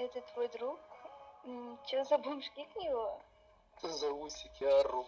это твой друг? Че за бомжки к него? Что за усики, ору?